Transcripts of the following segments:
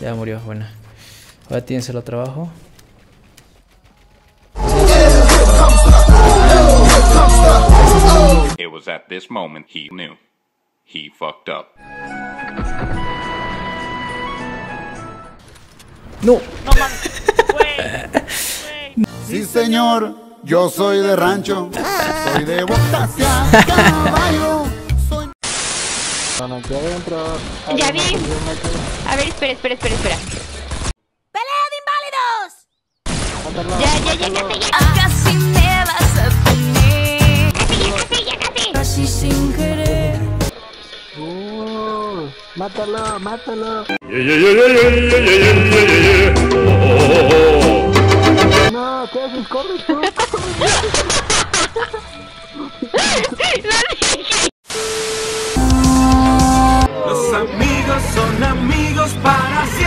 Ya murió, buena. Ahora tienes el trabajo. It was at this moment he knew. He fucked up. ¡No! No mames. Sí, señor, yo soy de rancho, soy de botas y a caballo. Ya vi. A ver, espera, espera, espera, espera. ¡Pelea de inválidos! Ya, ya, ya, ya, ya. Ah, Casi me vas a poner. Casi, ya, casi, ya, casi. Casi sin querer. Los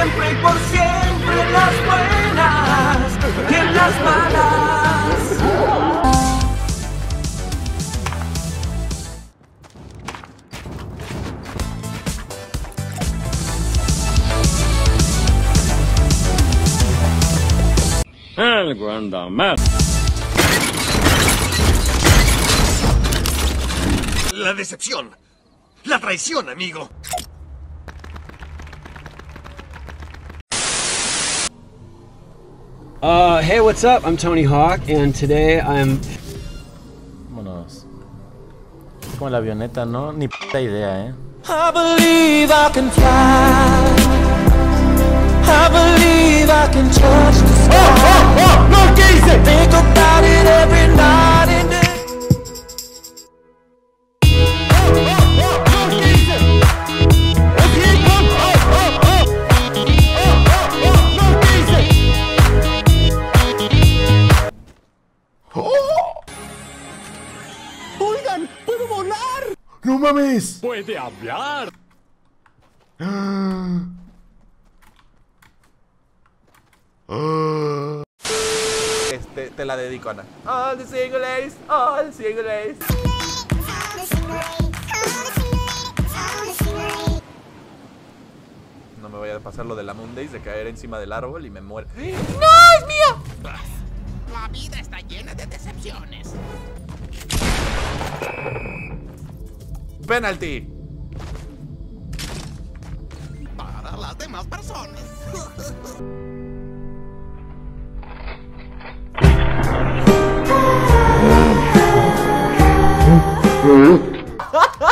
siempre y por siempre en las buenas y en las malas. La decepción. La traición, amigo. Uh, hey, what's up? I'm Tony Hawk, and today I'm. Vámonos. Es como la avioneta, ¿no? Ni puta idea, ¿eh? I believe I can fly. I believe I ¡No mames! ¡Puede hablar! Este, te la dedico, Ana. All the single ladies, all the single. No me vaya a pasar lo de la Mondays de caer encima del árbol y me muere. ¡No, es mía! Penalty. Para las demás personas.